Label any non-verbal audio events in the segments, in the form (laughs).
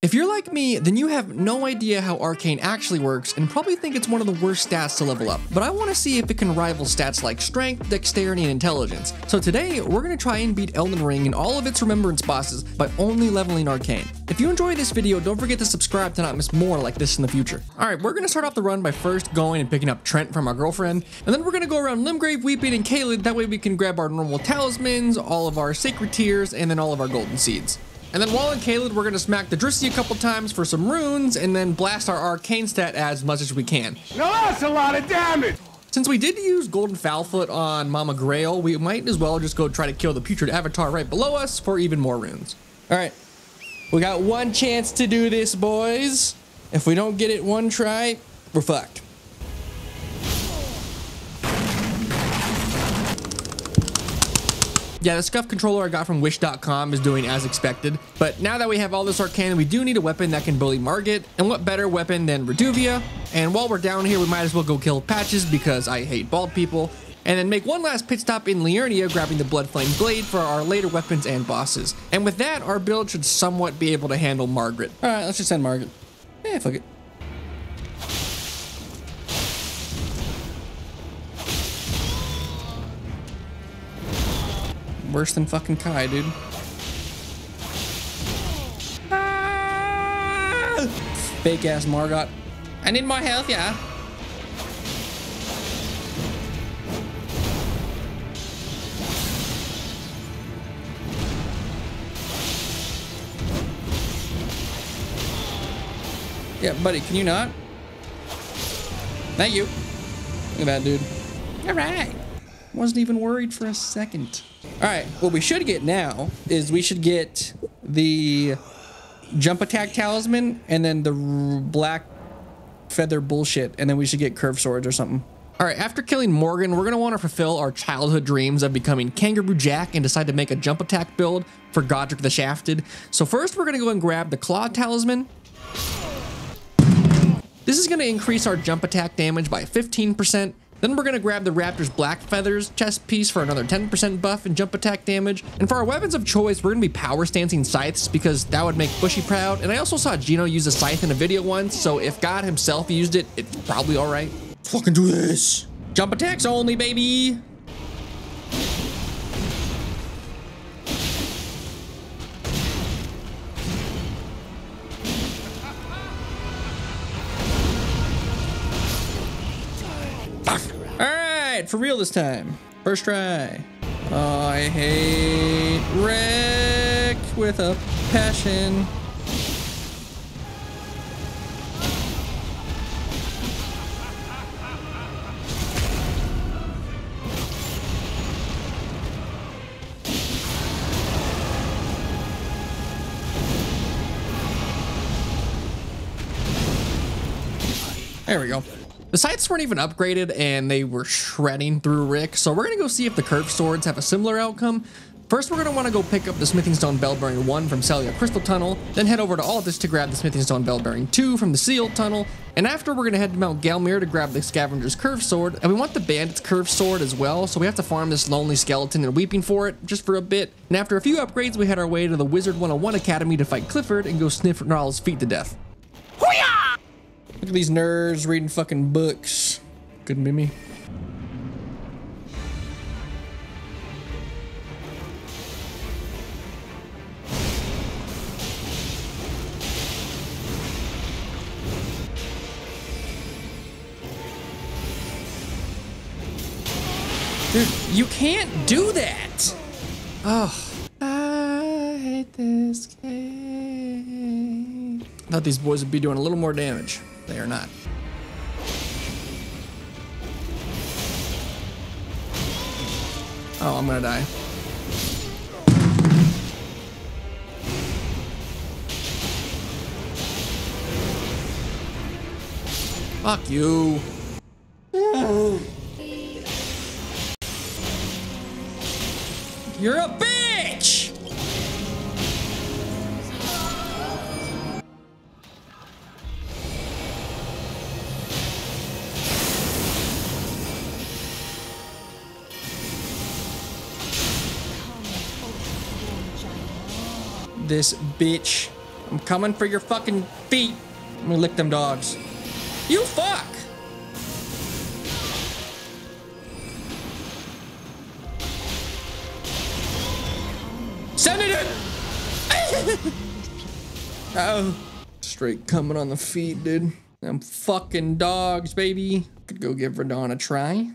If you're like me, then you have no idea how Arcane actually works and probably think it's one of the worst stats to level up, but I want to see if it can rival stats like strength, dexterity, and intelligence. So today, we're going to try and beat Elden Ring and all of its remembrance bosses by only leveling Arcane. If you enjoy this video, don't forget to subscribe to not miss more like this in the future. Alright, we're going to start off the run by first going and picking up Torrent from our girlfriend, and then we're going to go around Limgrave, Weeping, and Caelid, that way we can grab our normal talismans, all of our sacred tears, and then all of our golden seeds. And then while in Caelid, we're gonna smack the Drissy a couple times for some runes and then blast our arcane stat as much as we can. Now that's a lot of damage! Since we did use Golden Foulfoot on Mama Greyoll, we might as well just go try to kill the Putrid Avatar right below us for even more runes. All right, we got one chance to do this, boys. If we don't get it one try, we're fucked. Yeah, the scuff controller I got from wish.com is doing as expected, but now that we have all this arcane, we do need a weapon that can bully Margit, and what better weapon than Reduvia? And while we're down here, we might as well go kill Patches because I hate bald people, and then make one last pit stop in Liurnia, grabbing the Bloodflame Blade for our later weapons and bosses. And with that, our build should somewhat be able to handle Margaret. All right, let's just send Margaret. Eh, fuck it. Worse than fucking Kai, dude. Ah! Fake ass Margot. I need more health, yeah. Yeah, buddy, can you not? Thank you. Look at that, dude. All right. Wasn't even worried for a second. All right, what we should get now is we should get the jump attack talisman and then the black feather bullshit, and then we should get curve swords or something. All right, after killing Morgan, we're gonna want to fulfill our childhood dreams of becoming Kangaroo Jack and decide to make a jump attack build for Godrick the Shafted. So first, we're gonna go and grab the Claw Talisman. This is gonna increase our jump attack damage by 15%, then we're going to grab the Raptor's Black Feathers chest piece for another 10% buff and jump attack damage. And for our weapons of choice, we're going to be power stancing scythes because that would make Bushy proud. And I also saw Gino use a scythe in a video once, so if God himself used it, it's probably alright. Fucking do this. Jump attacks only, baby. For real this time. First try. Oh, I hate wreck with a passion. There we go. The scythes weren't even upgraded and they were shredding through Rick, so we're gonna go see if the curved swords have a similar outcome. First, we're gonna wanna go pick up the Smithing Stone Bell Bearing 1 from Sellia Crystal Tunnel, then head over to Altus to grab the Smithing Stone Bell Bearing 2 from the Sealed Tunnel, and after we're gonna head to Mount Gelmir to grab the Scavenger's Curved Sword, and we want the Bandit's Curved Sword as well, so we have to farm this Lonely Skeleton and Weeping for it, just for a bit. And after a few upgrades, we head our way to the Wizard 101 Academy to fight Clifford and go sniff Gnarl's feet to death. Hoo-yah! Look at these nerds reading fucking books. Couldn't be me. Dude, you can't do that! Oh. I hate this game. I thought these boys would be doing a little more damage. They are not. Oh, I'm gonna die. Fuck you. You're a bitch! Bitch I'm coming for your fucking feet. I'm gonna lick them dogs. You fuck! Send it in! oh. Straight coming on the feet, dude. Them fucking dogs, baby. Could go give Radahn a try.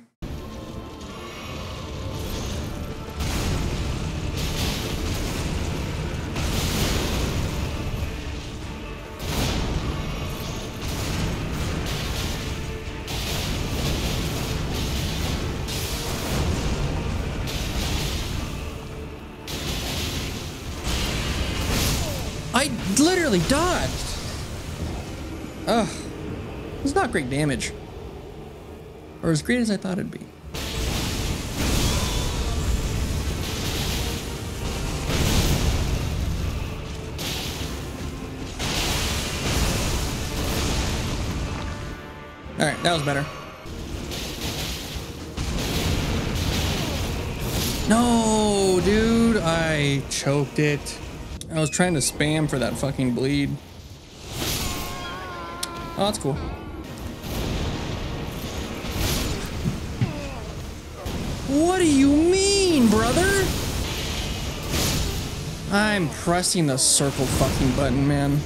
I literally dodged. Ugh. It's not great damage. Or as great as I thought it'd be. Alright, that was better. No, dude, I choked it. I was trying to spam for that fucking bleed. Oh, that's cool. What do you mean, brother? I'm pressing the circle fucking button, man.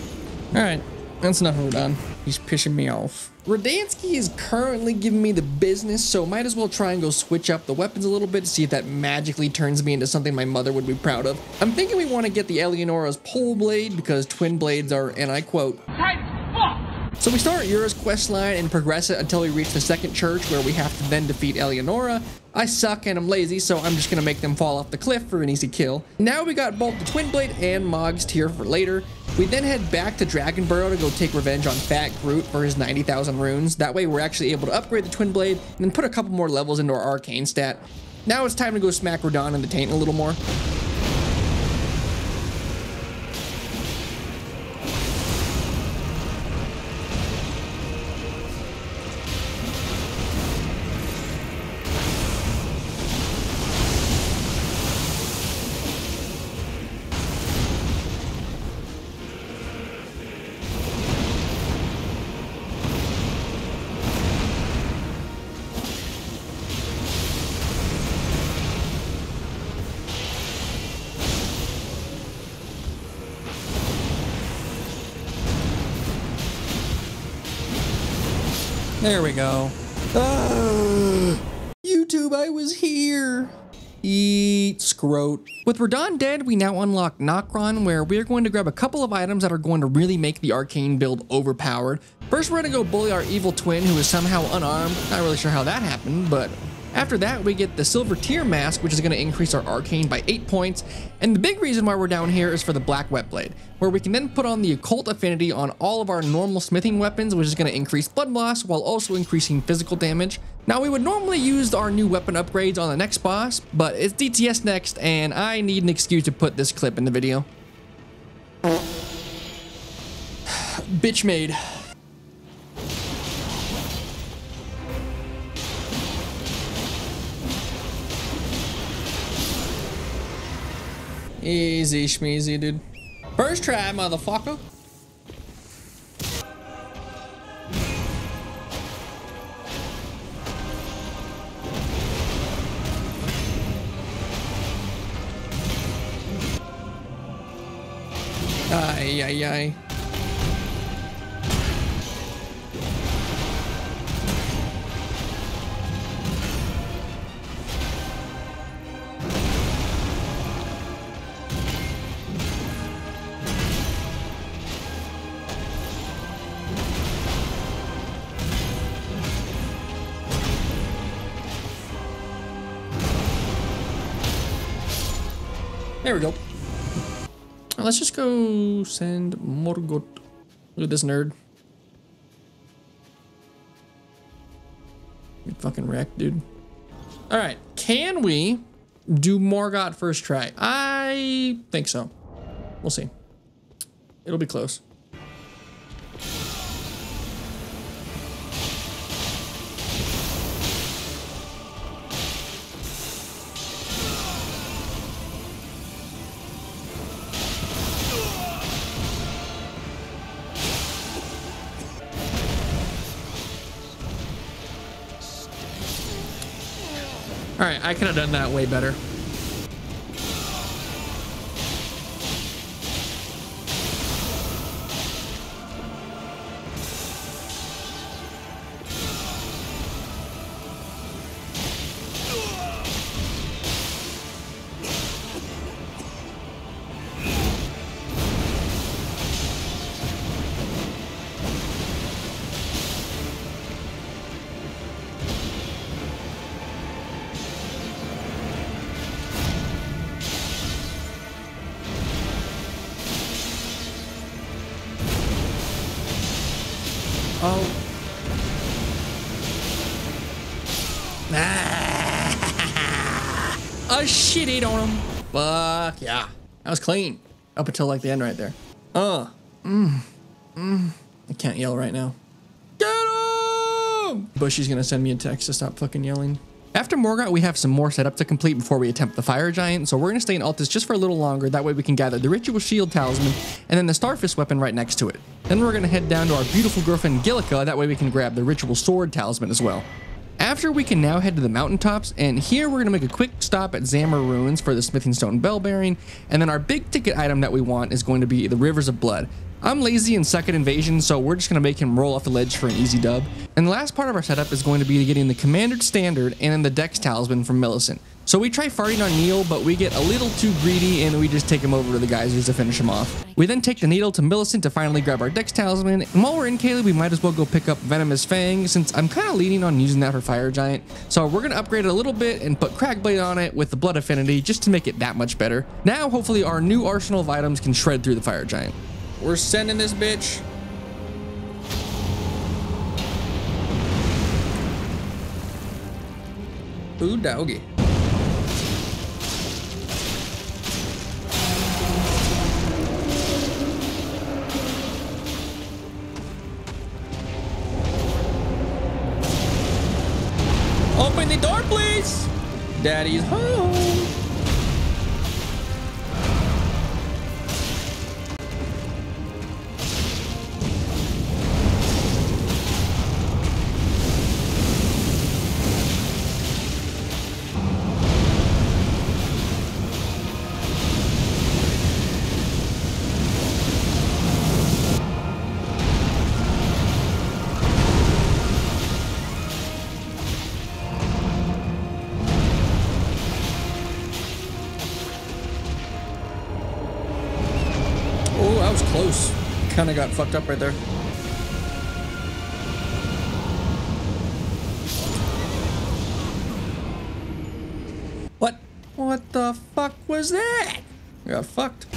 Alright, that's enough of Radahn. He's pissing me off. Radansky is currently giving me the business, so might as well try and go switch up the weapons a little bit to see if that magically turns me into something my mother would be proud of. I'm thinking we want to get the Eleonora's pole blade because twin blades are, and I quote, so we start Yura's quest line and progress it until we reach the second church where we have to then defeat Eleonora. I suck and I'm lazy, so I'm just gonna make them fall off the cliff for an easy kill. Now we got both the Twin Blade and Mog's tier for later. We then head back to Dragonbarrow to go take revenge on Fat Groot for his 90,000 runes. That way we're actually able to upgrade the Twin Blade and then put a couple more levels into our arcane stat. Now it's time to go smack Radahn in the taint a little more. There we go. Ah, YouTube, I was here. Eat scrote. With Radahn dead, we now unlock Nokron, where we are going to grab a couple of items that are going to really make the arcane build overpowered. First, we're going to go bully our evil twin, who is somehow unarmed. Not really sure how that happened, but after that, we get the Silver Tear Mask, which is going to increase our Arcane by 8 points. And the big reason why we're down here is for the Black Whetblade, where we can then put on the Occult Affinity on all of our normal smithing weapons, which is going to increase blood loss while also increasing physical damage. Now, we would normally use our new weapon upgrades on the next boss, but it's DTS next, and I need an excuse to put this clip in the video. (sighs) Bitch made. Easy schmeezy, dude. First try, motherfucker. Ay, ay, ay. Let's just go send Morgott. Look at this nerd. You fucking wrecked, dude. All right, can we do Morgott first try? I think so. We'll see. It'll be close. All right, I could have done that way better. Was clean. Up until like the end right there. Uh. Mm. Mm. I can't yell right now. Get him! Bushy's gonna send me a text to stop fucking yelling. After Morgott, we have some more setup to complete before we attempt the Fire Giant, so we're going to stay in Altus just for a little longer, that way we can gather the Ritual Shield Talisman, and then the Starfist weapon right next to it. Then we're going to head down to our beautiful girlfriend Gillica, that way we can grab the Ritual Sword Talisman as well. After we can now head to the mountaintops, and here we're going to make a quick stop at Zamor Ruins for the Smithing Stone Bell Bearing, and then our big ticket item that we want is going to be the Rivers of Blood. I'm lazy in second invasion, so we're just going to make him roll off the ledge for an easy dub. And the last part of our setup is going to be getting the Commander Standard and the Dex Talisman from Millicent. So we try farting on Niall, but we get a little too greedy and we just take him over to the geysers to finish him off. We then take the needle to Millicent to finally grab our Dex Talisman, and while we're in Caelid, we might as well go pick up Venomous Fang, since I'm kind of leaning on using that for Fire Giant. So we're going to upgrade it a little bit and put Cragblade on it with the Blood Affinity just to make it that much better. Now, hopefully our new arsenal of items can shred through the Fire Giant. We're sending this bitch. Ooh, doggy. Please. Daddy's home. Got fucked up right there. What? What the fuck was that? I got fucked.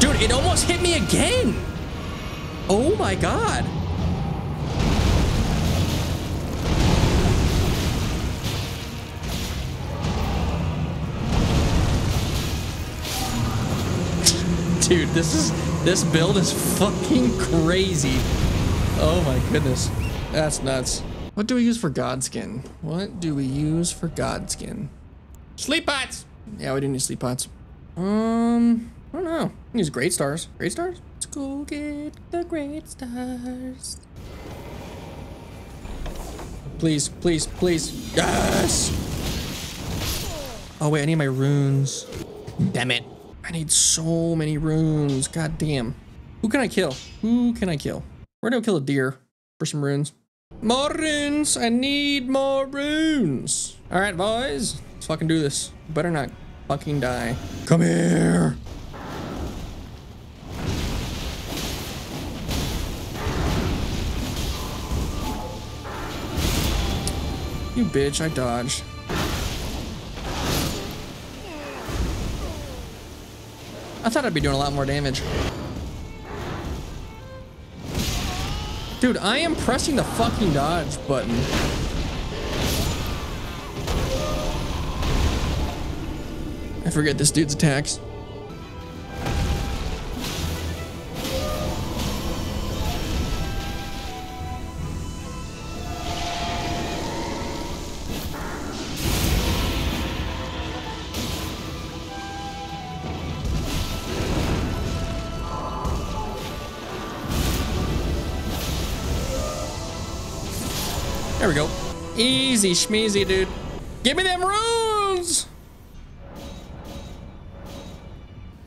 Dude, it almost hit me again. Oh my god. Dude, this is this build is fucking crazy. Oh my goodness. That's nuts. What do we use for Godskin? What do we use for Godskin? Sleep pots! Yeah, we do need sleep pots. Um, I don't know. Use great stars. Great stars? Let's go get the great stars. Please, please, please. Yes! Oh wait, I need my runes. Damn it. I need so many runes. God damn. Who can I kill? Who can I kill? We're gonna kill a deer for some runes. More runes! I need more runes! Alright, boys. Let's fucking do this. Better not fucking die. Come here! You bitch, I dodged. I thought I'd be doing a lot more damage. Dude, I am pressing the fucking dodge button. I forget this dude's attacks. Easy schmeezy, dude. Give me them runes!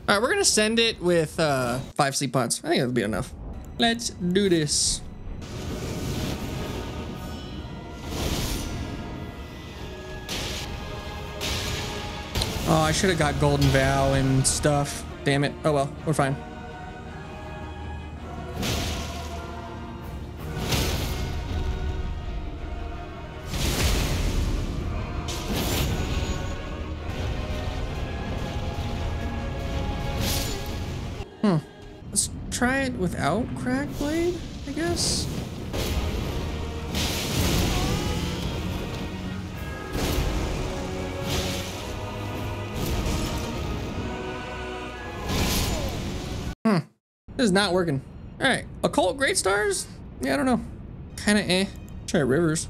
All right, we're gonna send it with uh, five sleep pods. I think that'll be enough. Let's do this. Oh, I should have got Golden Vow and stuff. Damn it. Oh well, we're fine. Try it without Crack Blade, I guess. Hmm. This is not working. All right. Occult Great Stars? Yeah, I don't know. Kind of eh. Try Rivers.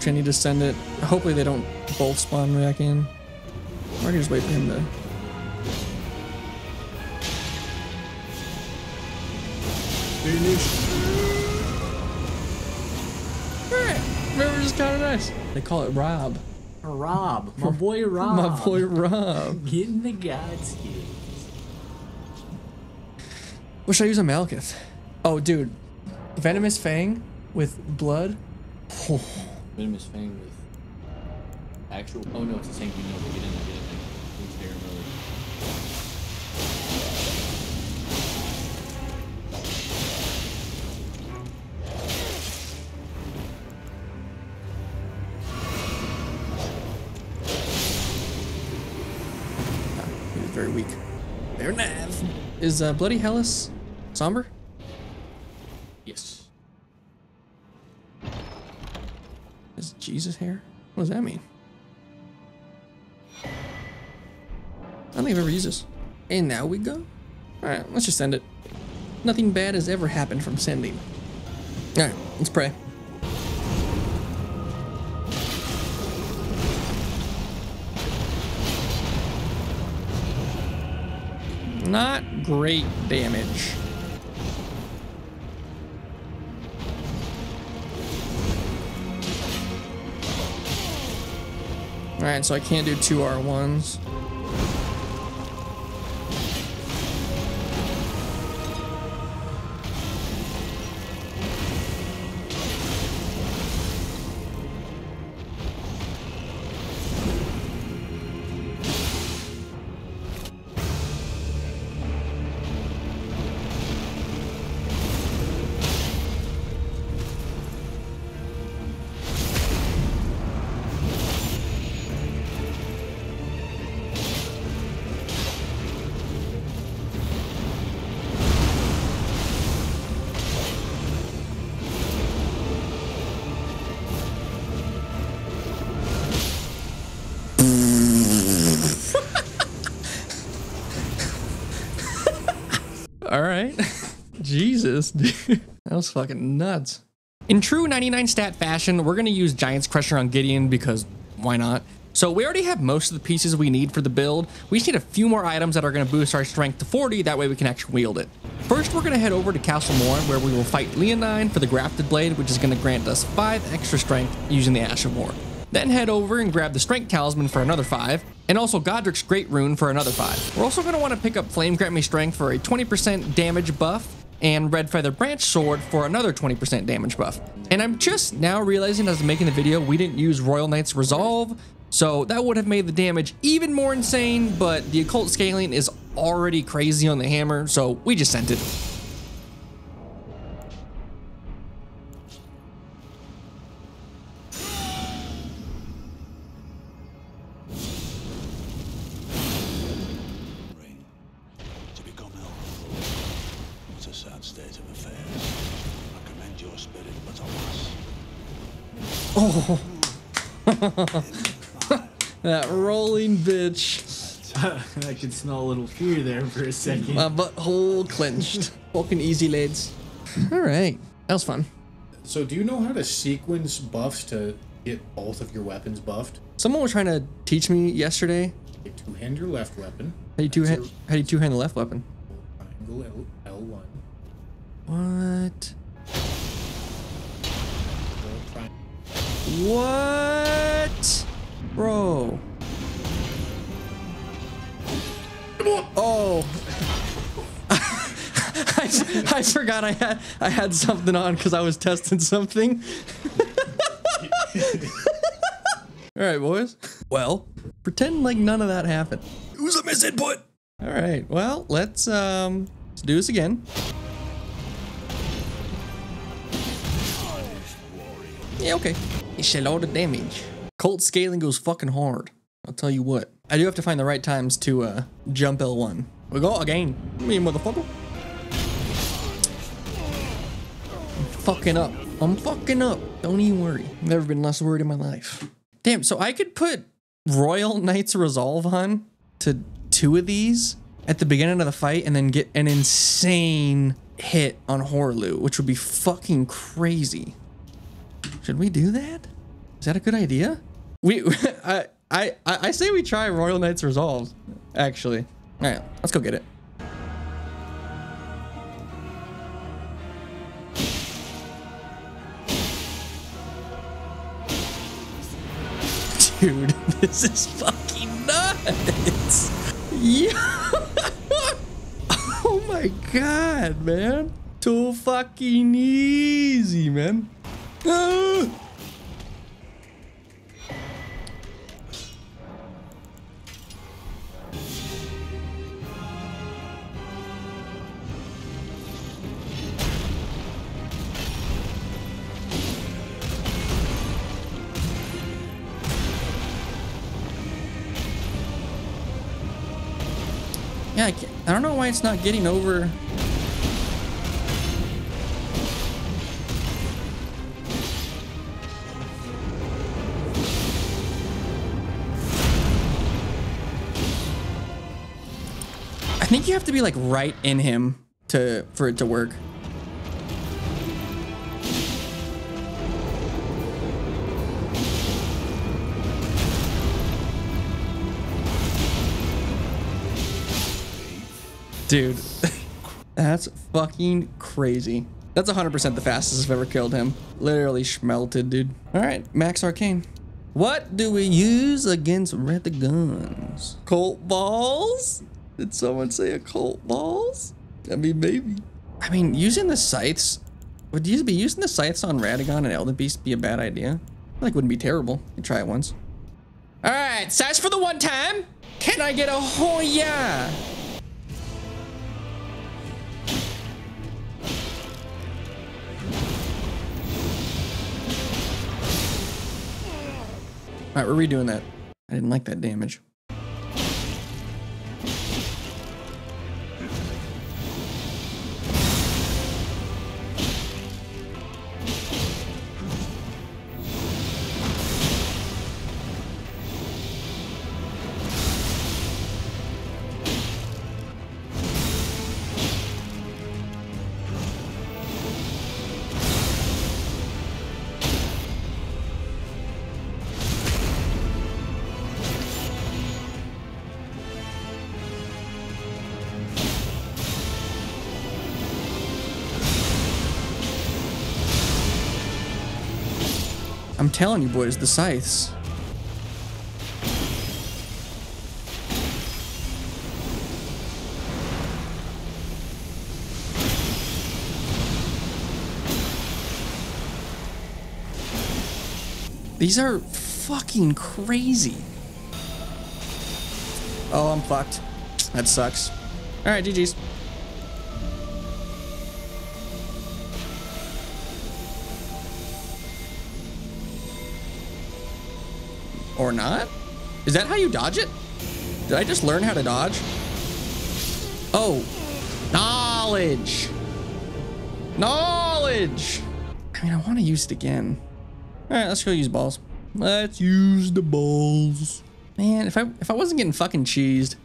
I'm trying to send it. Hopefully they don't both spawn back in. Or I can just wait for him to. Alright, Rivers is kind of nice. They call it Rob. Rob, my boy Rob. My boy Rob. Getting the god skills. What should I use on Maliketh? Oh, dude. Venomous Fang with blood. Oh, (laughs) Venomous Fang with actual. Oh no, it's the same thing. No, get in there, get in there. Who's there, brother? he was very weak. There, Nav. Is uh, Bloody Helice somber? Yes. Is Jesus hair? What does that mean? I don't think I've ever used this. And now we go. Alright, let's just send it. Nothing bad has ever happened from sending. Alright, let's pray. Not great damage. Alright, so I can't do two R1s. Right. (laughs) Jesus, dude. (laughs) That was fucking nuts. In true 99 stat fashion, we're going to use Giant's Crusher on Gideon because why not? So we already have most of the pieces we need for the build. We just need a few more items that are going to boost our strength to 40, that way we can actually wield it. First, we're going to head over to Castle Morn, where we will fight Leonine for the Grafted Blade, which is going to grant us 5 extra strength using the Ash of War. Then head over and grab the Strength Talisman for another 5, and also Godrick's Great Rune for another 5. We're also going to want to pick up Flame Grant Me Strength for a 20% damage buff, and Red Feather Branch Sword for another 20% damage buff. And I'm just now realizing as I'm making the video, we didn't use Royal Knight's Resolve, so that would have made the damage even more insane, but the occult scaling is already crazy on the hammer, so we just sent it. (laughs) that rolling bitch. (laughs) I could smell a little fear there for a second. My butthole clenched. Fucking easy, lads. All right. That was fun. So, do you know how to sequence buffs to get both of your weapons buffed? Someone was trying to teach me yesterday You two hand your left weapon. how do you two That's hand, your how do you two hand the left weapon. Triangle L, L1. What? What? Bro. Oh. (laughs) I, I forgot I had I had something on because I was testing something. (laughs) All right, boys. Well, pretend like none of that happened. It was a misinput. All right. Well, let's um let's do this again. Yeah, okay. It's a lot of damage. Colt scaling goes fucking hard. I'll tell you what. I do have to find the right times to uh, jump L1. We go again. Me motherfucker. I'm fucking up. I'm fucking up. Don't even worry. Never been less worried in my life. Damn, so I could put Royal Knight's Resolve on to two of these at the beginning of the fight and then get an insane hit on Horlu, which would be fucking crazy. Should we do that? Is that a good idea? We, (laughs) I, I, I say we try Royal Knight's Resolve. Actually, all right, let's go get it. (laughs) Dude, this is fucking nuts. Yeah. (laughs) oh my god, man. Too fucking easy, man. Ah. (gasps) I, don't know why it's not getting over. I think you have to be like right in him to for it to work. Dude, (laughs) that's fucking crazy. That's 100% the fastest I've ever killed him. Literally schmelted, dude. All right, Max Arcane. What do we use against Radagon? Colt balls? Did someone say a Colt balls? I mean, maybe. I mean, using the scythes. Would you be using the scythes on Radagon and Elden Beast be a bad idea? Like wouldn't be terrible. You try it once. All right, scythes for the one time. Can I get a Hoya? All right, we're redoing that. I didn't like that damage. I'm telling you, boys, the scythes. These are fucking crazy. Oh, I'm fucked. That sucks. All right, GG's. Or not? Is that how you dodge it? Did I just learn how to dodge? Oh, knowledge. Knowledge. I mean, I want to use it again. All right, let's go use balls. Let's use the balls. Man, if I if I wasn't getting fucking cheesed.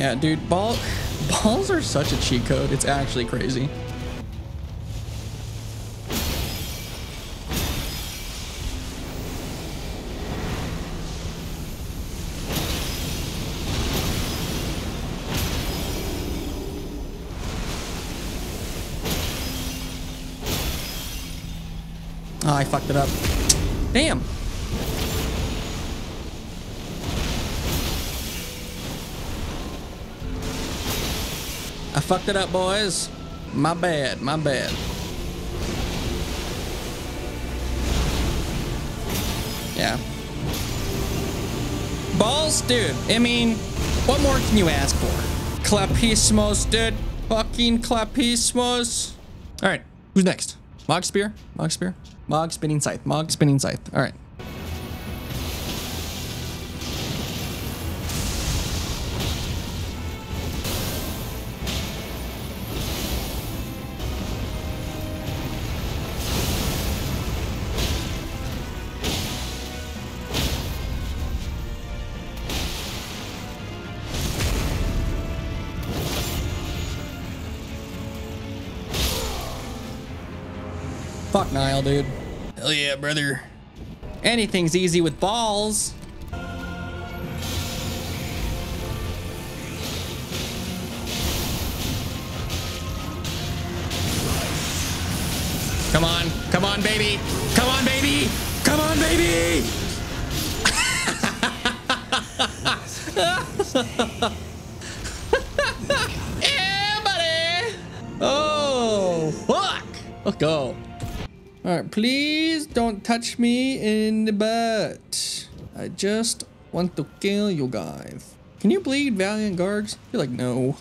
Yeah, dude, ball (laughs) balls are such a cheat code. It's actually crazy. Oh, I fucked it up. Damn. Fucked it up, boys. My bad, my bad. Yeah. Balls, dude. I mean, what more can you ask for? Clapismos, dude. Fucking clapismos. All right, who's next? Mog spear, mog spear, mog spinning scythe, mog spinning scythe. All right. Dude. Hell yeah, brother. Anything's easy with balls. Come on. Come on, baby. Come on, baby. Come on, baby. (laughs) yeah, buddy. Oh, fuck. Let's go. All right, please don't touch me in the butt. I just want to kill you guys. Can you bleed Valiant Guards? You're like no.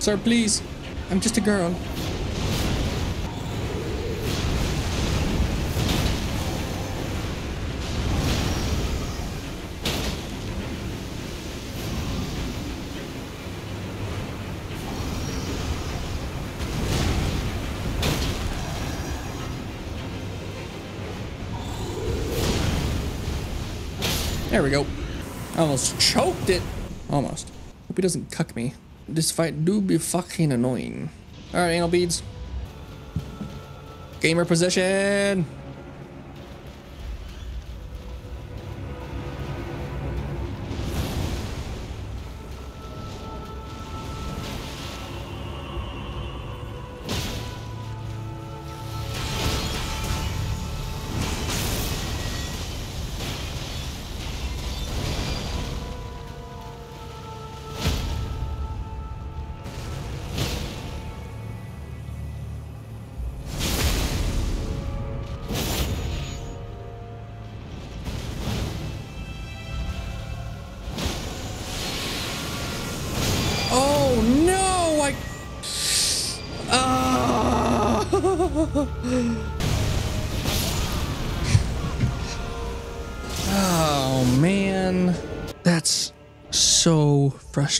Sir, please. I'm just a girl. There we go. I almost choked it. Almost. Hope he doesn't cuck me. This fight do be fucking annoying. Alright, anal beads. Gamer position.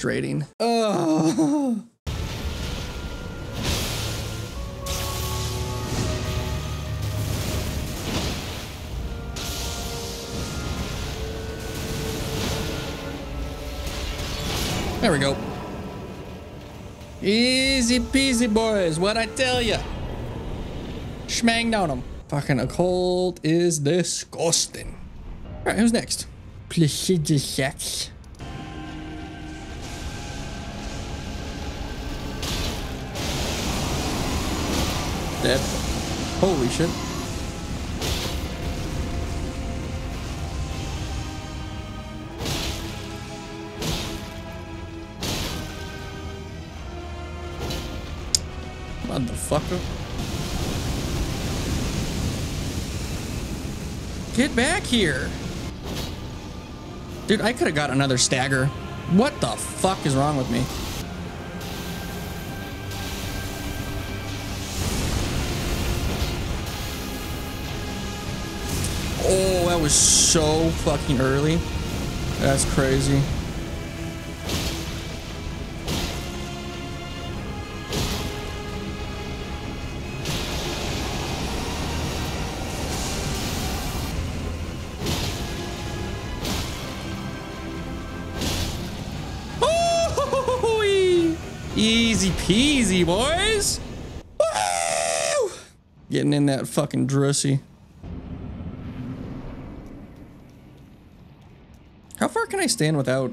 Frustrating. There we go. Easy peasy, boys. What I tell ya? Schmang down them. Fucking occult is disgusting. All right, who's next? Placenta Dead. Holy shit. Motherfucker. Get back here. Dude, I could have got another stagger. What the fuck is wrong with me? Was so fucking early. That's crazy. Easy peasy, boys. Woo! Getting in that fucking drussy. How far can I stand without?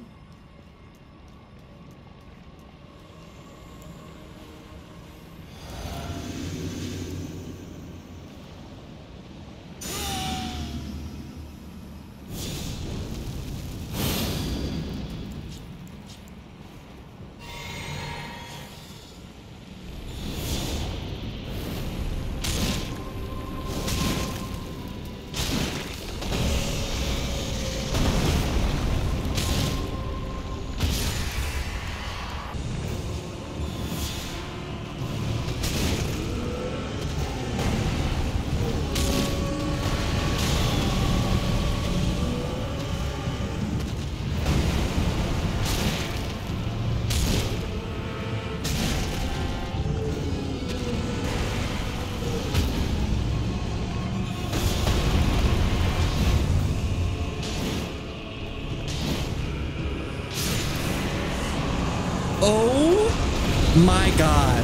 My god.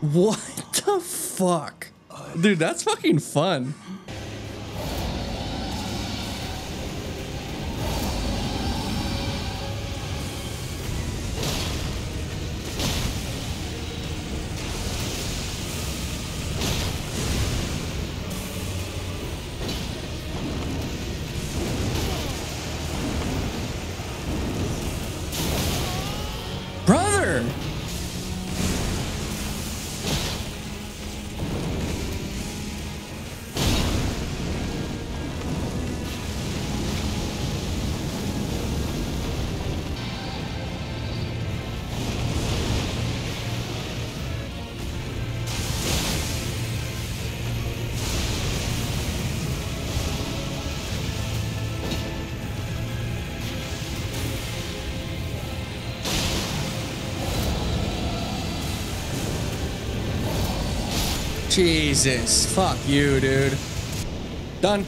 What the fuck? Dude, that's fucking fun. Jesus. Fuck you, dude. Done.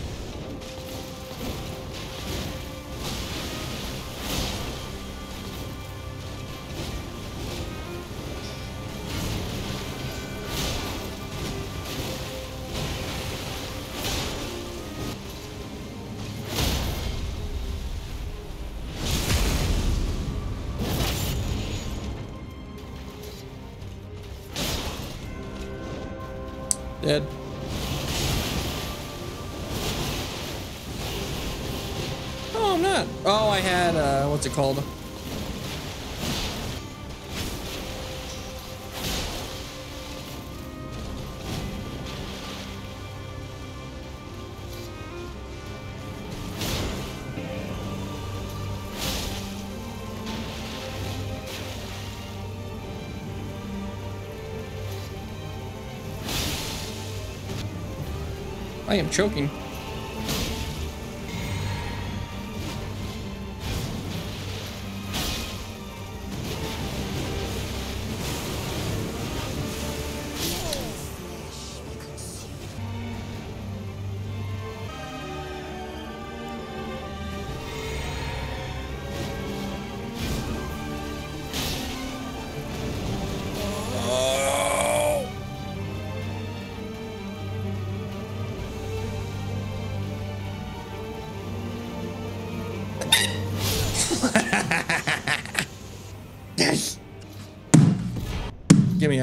Called? I am choking.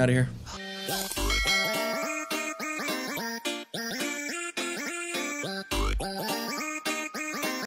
Out of here.